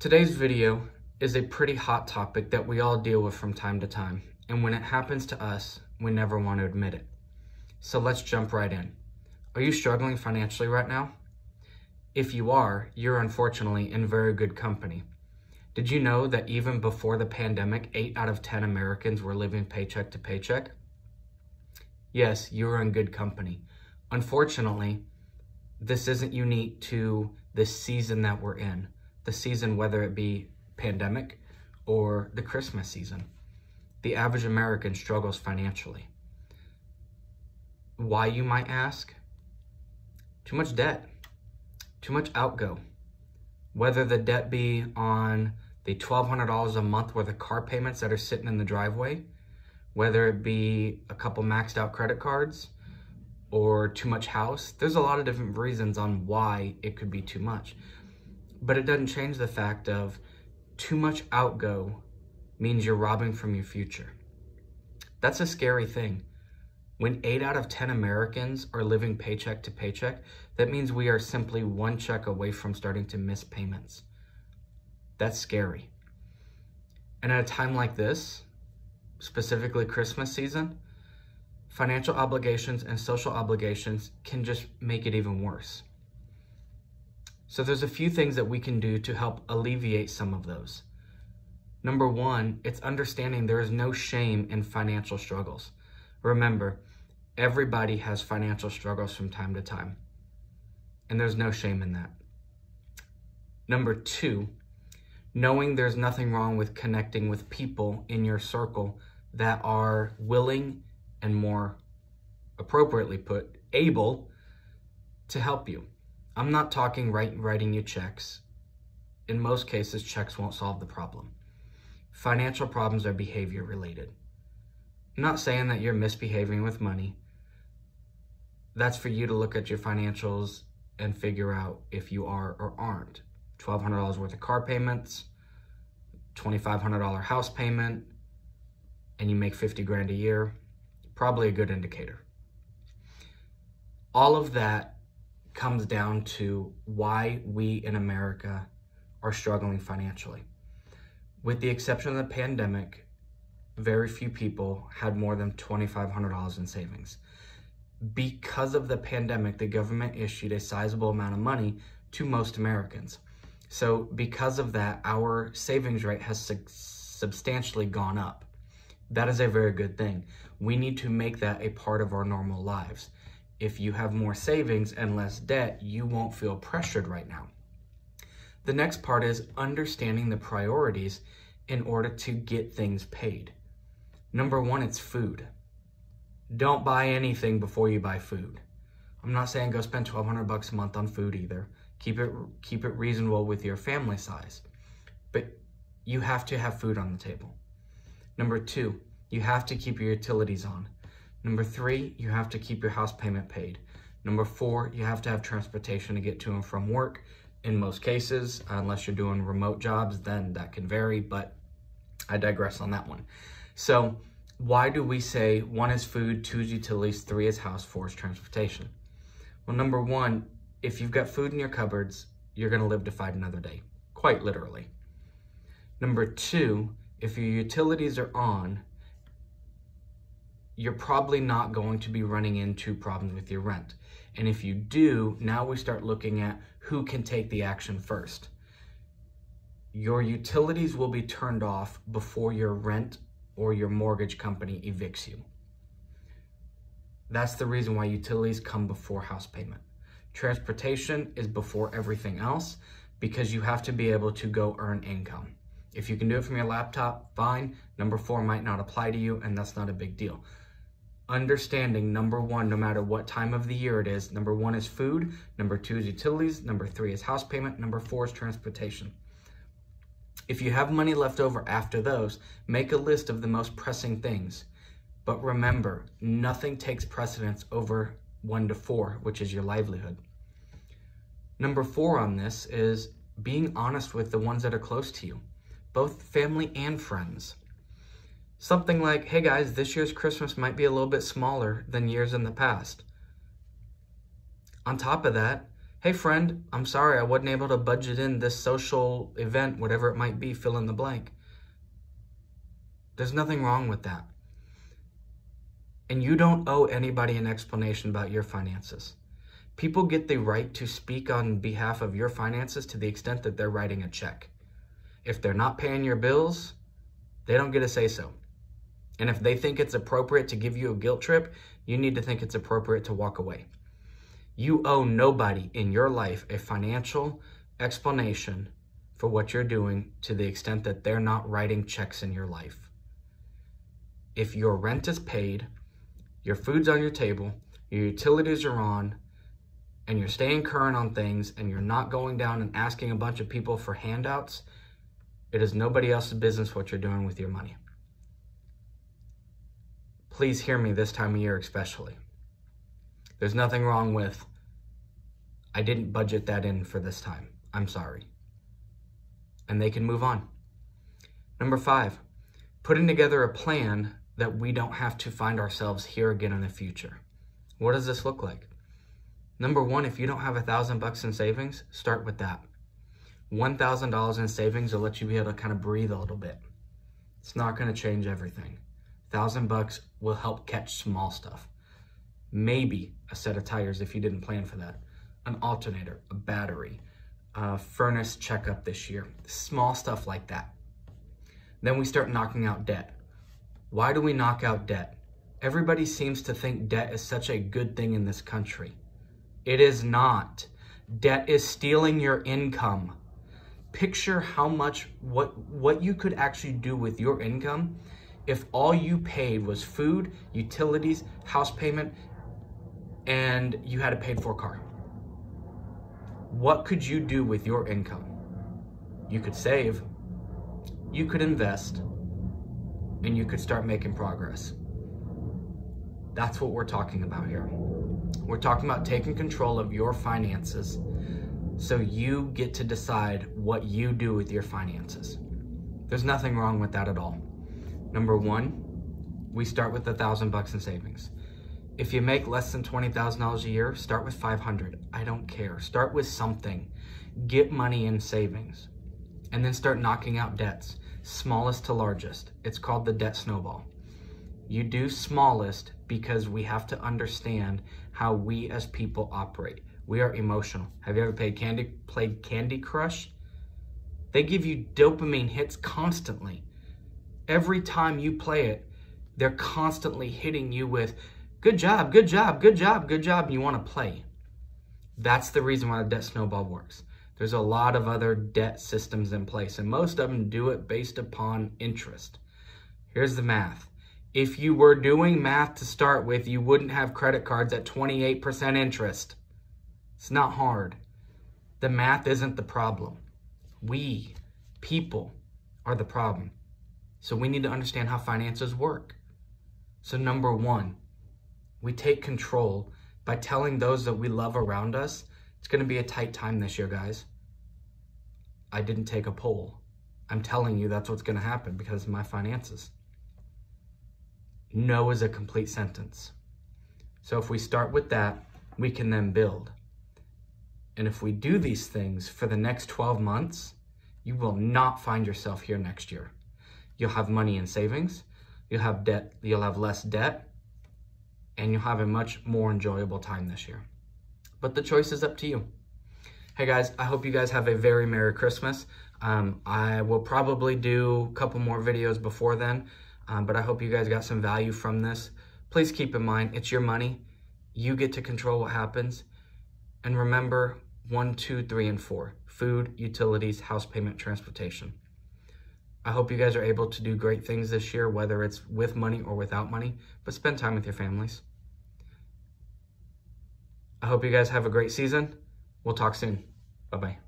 Today's video is a pretty hot topic that we all deal with from time to time, and when it happens to us, we never want to admit it. So let's jump right in. Are you struggling financially right now? If you are, you're unfortunately in very good company. Did you know that even before the pandemic, 8 out of 10 Americans were living paycheck to paycheck? Yes, you are in good company. Unfortunately, this isn't unique to the season that we're in the season, whether it be pandemic or the Christmas season. The average American struggles financially. Why, you might ask? Too much debt, too much outgo. Whether the debt be on the $1,200 a month worth of car payments that are sitting in the driveway, whether it be a couple maxed out credit cards or too much house. There's a lot of different reasons on why it could be too much. But it doesn't change the fact of too much outgo means you're robbing from your future. That's a scary thing. When 8 out of 10 Americans are living paycheck to paycheck, that means we are simply one check away from starting to miss payments. That's scary. And at a time like this, specifically Christmas season, financial obligations and social obligations can just make it even worse. So there's a few things that we can do to help alleviate some of those. Number one, it's understanding there is no shame in financial struggles. Remember, everybody has financial struggles from time to time, and there's no shame in that. Number two, knowing there's nothing wrong with connecting with people in your circle that are willing and more appropriately put, able to help you. I'm not talking write, writing you checks. In most cases, checks won't solve the problem. Financial problems are behavior related. I'm not saying that you're misbehaving with money. That's for you to look at your financials and figure out if you are or aren't. $1,200 worth of car payments, $2,500 house payment, and you make 50 grand a year, probably a good indicator. All of that comes down to why we in America are struggling financially. With the exception of the pandemic, very few people had more than $2,500 in savings. Because of the pandemic, the government issued a sizable amount of money to most Americans. So because of that, our savings rate has su substantially gone up. That is a very good thing. We need to make that a part of our normal lives if you have more savings and less debt, you won't feel pressured right now. The next part is understanding the priorities in order to get things paid. Number one, it's food. Don't buy anything before you buy food. I'm not saying go spend 1200 bucks a month on food either. Keep it keep it reasonable with your family size. But you have to have food on the table. Number 2, you have to keep your utilities on. Number three, you have to keep your house payment paid. Number four, you have to have transportation to get to and from work. In most cases, unless you're doing remote jobs, then that can vary, but I digress on that one. So why do we say one is food, two is utilities, three is house, four is transportation? Well, number one, if you've got food in your cupboards, you're gonna live to fight another day, quite literally. Number two, if your utilities are on, you're probably not going to be running into problems with your rent. And if you do, now we start looking at who can take the action first. Your utilities will be turned off before your rent or your mortgage company evicts you. That's the reason why utilities come before house payment. Transportation is before everything else because you have to be able to go earn income. If you can do it from your laptop, fine. Number four might not apply to you, and that's not a big deal understanding number one, no matter what time of the year it is. Number one is food, number two is utilities, number three is house payment, number four is transportation. If you have money left over after those, make a list of the most pressing things. But remember, nothing takes precedence over one to four, which is your livelihood. Number four on this is being honest with the ones that are close to you, both family and friends. Something like, hey guys, this year's Christmas might be a little bit smaller than years in the past. On top of that, Hey friend, I'm sorry I wasn't able to budget in this social event, whatever it might be, fill in the blank. There's nothing wrong with that. And you don't owe anybody an explanation about your finances. People get the right to speak on behalf of your finances to the extent that they're writing a check. If they're not paying your bills, they don't get to say so. And if they think it's appropriate to give you a guilt trip, you need to think it's appropriate to walk away. You owe nobody in your life a financial explanation for what you're doing to the extent that they're not writing checks in your life. If your rent is paid, your food's on your table, your utilities are on, and you're staying current on things, and you're not going down and asking a bunch of people for handouts, it is nobody else's business what you're doing with your money. Please hear me this time of year, especially. There's nothing wrong with, I didn't budget that in for this time. I'm sorry. And they can move on. Number five, putting together a plan that we don't have to find ourselves here again in the future. What does this look like? Number one, if you don't have a thousand bucks in savings, start with that. $1,000 in savings will let you be able to kind of breathe a little bit. It's not going to change everything. Thousand bucks will help catch small stuff maybe a set of tires if you didn't plan for that, an alternator, a battery, a furnace checkup this year, small stuff like that. Then we start knocking out debt. Why do we knock out debt? Everybody seems to think debt is such a good thing in this country. It is not. Debt is stealing your income. Picture how much, what, what you could actually do with your income if all you paid was food, utilities, house payment, and you had a paid for car. What could you do with your income? You could save, you could invest, and you could start making progress. That's what we're talking about here. We're talking about taking control of your finances so you get to decide what you do with your finances. There's nothing wrong with that at all. Number one, we start with a thousand bucks in savings. If you make less than $20,000 a year, start with 500. I don't care. Start with something. Get money in savings. And then start knocking out debts, smallest to largest. It's called the debt snowball. You do smallest because we have to understand how we as people operate. We are emotional. Have you ever played Candy, played Candy Crush? They give you dopamine hits constantly. Every time you play it, they're constantly hitting you with Good job, good job, good job, good job. You want to play. That's the reason why the debt snowball works. There's a lot of other debt systems in place, and most of them do it based upon interest. Here's the math. If you were doing math to start with, you wouldn't have credit cards at 28% interest. It's not hard. The math isn't the problem. We, people, are the problem. So we need to understand how finances work. So number one, we take control by telling those that we love around us, it's going to be a tight time this year, guys. I didn't take a poll. I'm telling you that's what's going to happen because of my finances. No is a complete sentence. So if we start with that, we can then build. And if we do these things for the next 12 months, you will not find yourself here next year. You'll have money in savings, you'll have debt, you'll have less debt, and you'll have a much more enjoyable time this year. But the choice is up to you. Hey guys, I hope you guys have a very Merry Christmas. Um, I will probably do a couple more videos before then, um, but I hope you guys got some value from this. Please keep in mind, it's your money. You get to control what happens. And remember, one, two, three, and four, food, utilities, house payment, transportation. I hope you guys are able to do great things this year, whether it's with money or without money, but spend time with your families. I hope you guys have a great season. We'll talk soon. Bye-bye.